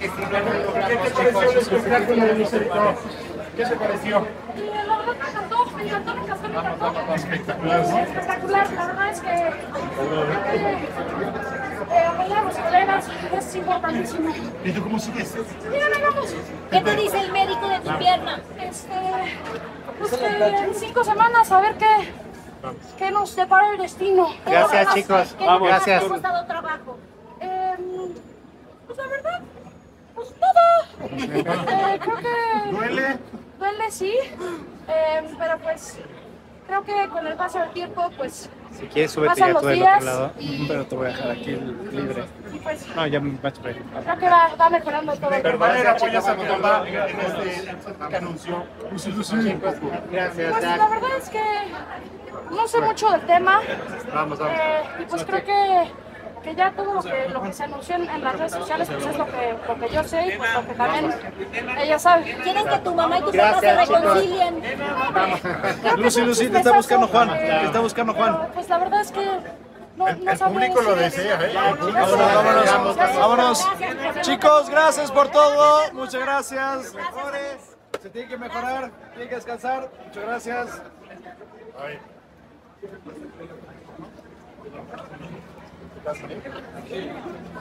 ¿Qué te pareció el espectáculo de Lucerito? ¿Qué te pareció? Y la verdad me encantó, me encantó, me encantó, me encantó. Espectacular, ¿no? Espectacular, la verdad es que eh, eh, apoyar a los colegas es importantísimo. ¿Y tú cómo sigues? Mira, ahí vamos. ¿Qué te dice el médico de tu pierna? Este, pues que en cinco semanas a ver qué, qué nos depara el destino. Gracias, chicos. ¿Qué Vamos. Gracias. ¿Te ha costado trabajo? Em, pues la verdad. Eh, creo que ¿Duele? duele, sí. Em, pero pues creo que con el paso del tiempo, pues Si quieres, súbete pasan ya los tú del días otro lado. y, Pero te voy a dejar aquí libre. y, pues No, ya me vas a creo que va, va mejorando todo. ¿De qué manera apoyas a tu papá en este que anunció? Gracias, Pues la verdad es que no sé mucho del tema. Vamos, vamos. Eh, y pues creo que, que ya todo lo que, lo que se anunció en, en las redes sociales pues es lo que, lo que yo sé y pues lo que también ella sabe. ¿Quieren que tu mamá y tu papá se reconcilien? Lucy, Lucy, te está buscando Juan. Te está buscando Juan. pero, Pues la verdad es que no, El, no el público lo desea, ¿eh? Vámonos, vámonos, vámonos. Chicos, gracias por todo. Muchas gracias. Mejore. Se tiene que mejorar, tiene que descansar. Muchas gracias. capacity.